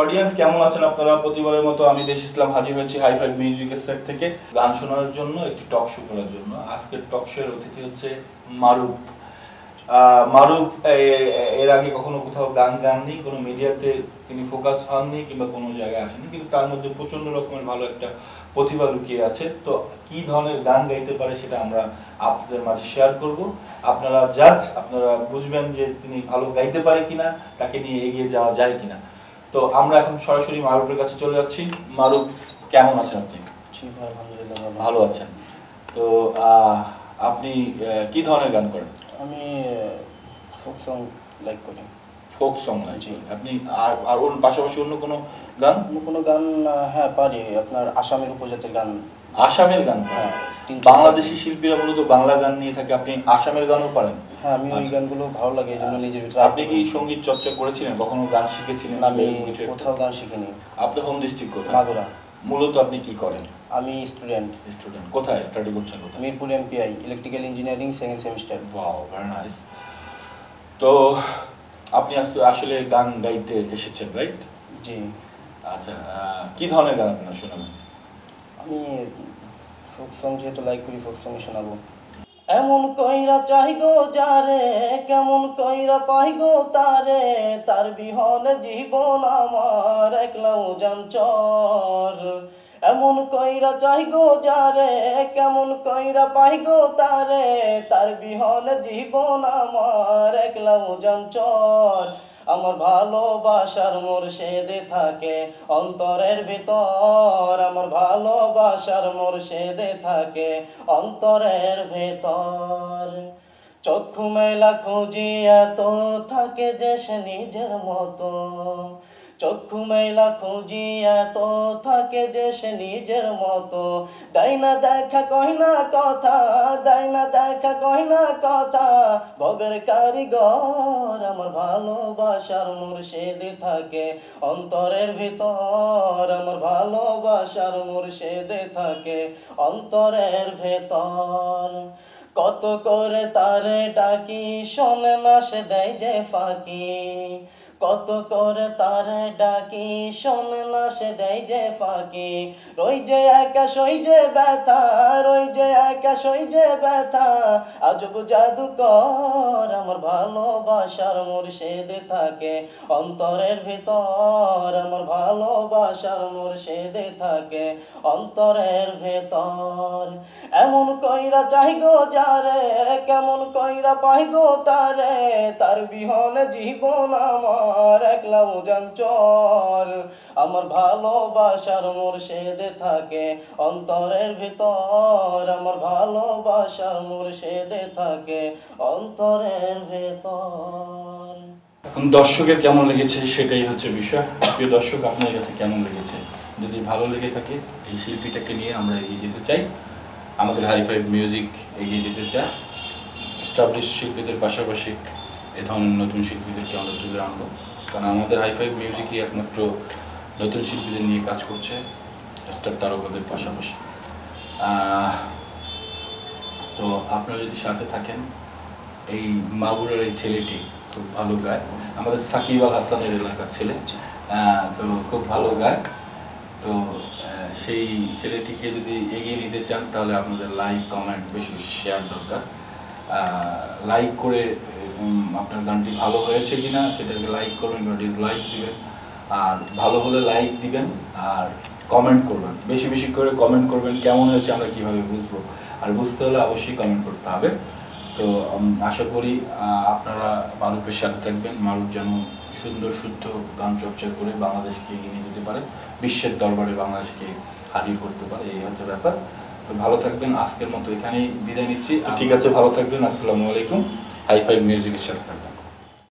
Audience কেমন আছেন আপনারা? প্রতিবারের মতো আমি দেশ ইসলাম হাজির হয়েছি হাই ফাইভ মিউজিকের সেট থেকে। গান শোনার জন্য, একটি টক শো করার জন্য। আজকের টক শো এর অতিথি হচ্ছে মারুফ। এর আগে কখনো কোথাও গান গাননি, কোনো মিডিয়াতে তিনি ফোকাস হননি কিংবা কোনো জায়গায় আসেনি কিন্তু তার মধ্যে প্রচণ্ড রকমের ভালো একটা প্রতিভা লুকিয়ে আছে। তো কি ধরনের গান গাইতে পারে সেটা আমরা আপনাদের মাঝে শেয়ার করব। আপনারা জাজ আপনারা বুঝবেন যে তিনি ভালো গাইতে পারে কিনা, তাকে নিয়ে এগিয়ে যাওয়া যায় কিনা। তো আমরা এখন সরাসরি মারুফের কাছে চলে যাচ্ছি। মারুফ কেমন আছেন আপনি? ভালো। আছেন। তো আপনি কি ধরনের গান করেন? আমি ফোক সং লাইক করি। ফোক সং জি। আপনি আর আর ওর পাশাপাশি অন্য কোনো গান? অন্য কোনো গান হ্যাঁ পারি। আপনার আসামের উপজাতির গান আসামের গান হ্যাঁ বাংলাদেশি শিল্পীরা মূলত বাংলা গান নিয়ে থাকে আপনি আসামের গানও পারেন। হ্যাঁ আমি ওই আচ্ছা। গানগুলো ভালো লাগে এই জন্য নিজের ভিতরে আপনি কি সংগীত চর্চা করেছিলেন? কখনো গান শিখেছিলেন? আমি কিছু কোথাও গান শিখিনি। আপনার হোম ডিস্ট্রিক্ট কোথায়? মাগুরা। মূলত আপনি কি করেন? আমি স্টুডেন্ট স্টুডেন্ট কোথায়? স্টাডি করছেন কোথায়? Mirpur MPI electrical engineering second semester wow very nice তো আপনি আস- আসলে গান গাইতে এসেছেন রাইট জি। আচ্ছা কি ধরনের গান আপনার শোনাবেন আমি ফোক সং যেহেতু লাইক করি, ফোক সং শোনাবো। এমন কইরা চাই গো যারে, কেমন কইরা পাই তারে, তার বিহনে জীবন আমার একলাও জানচর। এমন কইরা চাই গো যারে, কেমন কইরা পাই তারে, তার বিহনে জীবন আমার একলাও জানচর। আমার ভালোবাসার মোরশেদে থাকে, অন্তরের ভিতর আমার ভালোবাসার মোরশেদে থাকে, অন্তরের ভেতর। চক্ষু মেলা খুঁজি এত থাকে যে সে নিজের মতো। চক্ষু মেলা খুঁজি এত থাকে যে সে নিজের মতো। দেয় না দেখা, কয় না কথা, দেয় না দেখা, কয় না কথা। ভবের কারিগর আমার ভালোবাসার মুর্শেদে থাকে। অন্তরের ভিতর আমার ভালোবাসার মুর্শেদে থাকে। অন্তরের ভেতর কত করে তারে ডাকি, শোনে না সে দেয় যে ফাঁকি। কত করে তার ডাকি শোনে না সে দেয় যে ফাঁকি। রই যে একা, সই যে ব্যথা, রই যে একা, সই যে ব্যথা। আজব জাদুকর আমার ভালোবাসার মুর্শেদে থাকে। অন্তরের ভিতর আমার ভালোবাসার মুর্শেদে থাকে অন্তরের ভেতর। এমন কইরা চাই গো যারে, কেমন কইরা পাই গো তারে, তার বিহনে জীবন আমার একলা উজাঞ্চর আমার ভালোবাসার মুর্শেদে থাকে অন্তরের ভিতর। আমার ভালোবাসার মুর্শেদে থাকে অন্তরের ভেতর। এখন দর্শকের কেমন লেগেছে সেটাই হচ্ছে বিষয়। প্রিয় দর্শক, আপনার কাছে কেমন লেগেছে? যদি ভালো লেগে থাকে, এই শিল্পীটাকে নিয়ে আমরা এগিয়ে যেতে চাই। আমাদের হাই ফাইভ মিউজিক এগিয়ে যেতে চাই এস্টাবলিশ শিল্পীদের পাশাপাশি এ ধরনের নতুন শিল্পীদেরকে আমরা তুলে আনব। কারণ আমাদের হাই ফাইভ মিউজিকই একমাত্র নতুন শিল্পীদের নিয়ে কাজ করছে স্টার তারকাদের পাশাপাশি। তো আপনারা যদি সাথে থাকেন, এই মাগুরের এই ছেলেটি খুব ভালো গায়। আমাদের সাকিব আল হাসানের এলাকার ছেলে। তো খুব ভালো গায়। তো সেই ছেলেটিকে যদি এগিয়ে নিতে চান, তাহলে আপনাদের লাইক কমেন্ট বেশি বেশি শেয়ার দরকার। লাইক করে আপনার গানটি ভালো হয়েছে কিনা সেটাকে লাইক করবেন বা ডিসলাইক দিবেন। আর ভালো হলে লাইক দিবেন আর কমেন্ট করবেন। বেশি বেশি করে কমেন্ট করবেন, কেমন হয়েছে আমরা কীভাবে বুঝব। আর বুঝতে হলে অবশ্যই কমেন্ট করতে হবে। তো আশা করি আপনারা মারুফের সাথে থাকবেন। মারুফ যেন সুন্দর শুদ্ধ গান চর্চা করে বাংলাদেশকে এগিয়ে নিয়ে যেতে পারে বিশ্বের দরবারে বাংলাদেশকে হাজির করতে পারে এই হচ্ছে ব্যাপার। তো ভালো থাকবেন আজকের মতো এখানেই বিদায় নিচ্ছি। ঠিক আছে। ভালো থাকবেন আসসালামু আলাইকুম। হাই ফাইভ মিউজিকের সাথে থাকবেন।